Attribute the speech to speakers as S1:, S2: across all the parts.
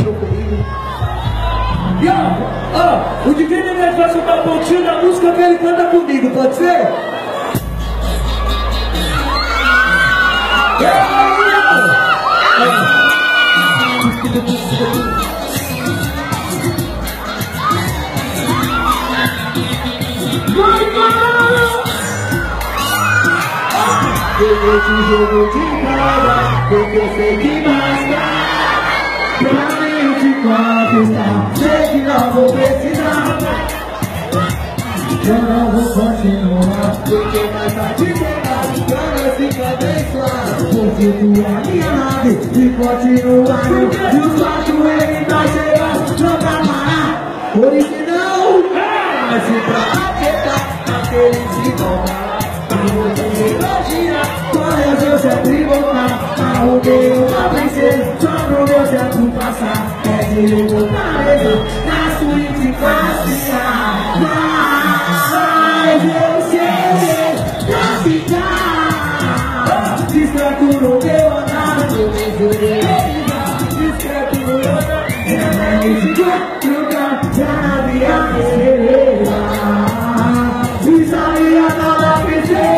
S1: cantou comigo. E ó, ó, o DJ Nenê vai soltar um pontinho da música que ele canta comigo, pode ser? Esse jogo de cara, porque eu sei que basta Pra Eu não vou continuar, porque mais tarde pegar Pra ficar bem claro Porque tu é minha nave e continuar E os quatro ele vai chegar, não pra parar Original, mas se pra afetar Aquele se tomar você imagina Quando eu sempre voltar Arrumei uma princesa Só pro meu certo passar É de montareza Discreto no meu andar Eu me jurei Discreto no meu andar É mais de quatro Já na minha estrela saía na piscina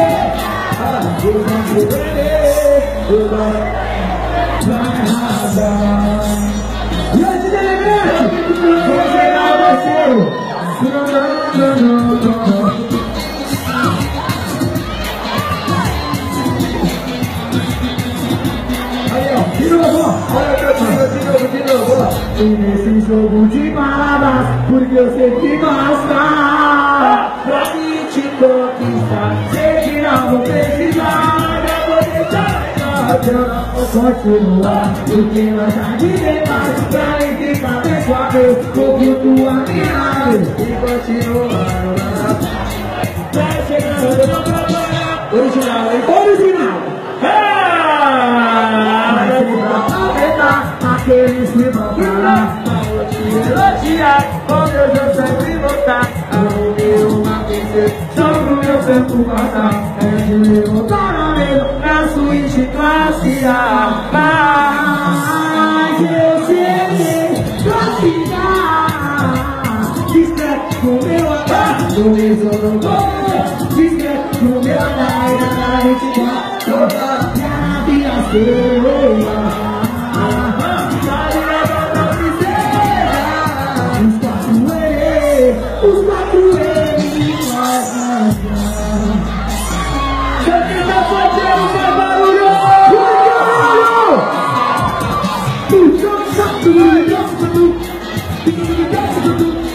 S1: Eu vou perder Eu não E aí, Delegante? Vou pegar você não, não, não, não, não. De. E nesse jogo de palavras, porque eu sei que basta Pra mim te conquistar, sei que não vou precisar Pra poder te eu não vou continuar Porque nós já de demais Pra mim ficar bem suave Vou flutuar ave E continuar Vai chegando, eu não Aqueles que vão parar Vou te elogiar Com Deus eu sempre vou estar. Arrumei uma princesa Só pro meu tempo passar É de levantar a mesa Na suíte classe A Mas eu sei Classe A Discreto no meu andar No mesmo não vou Discreto no meu andar E na gente vai Toda minha vida got to do, you got to do, because you got to do.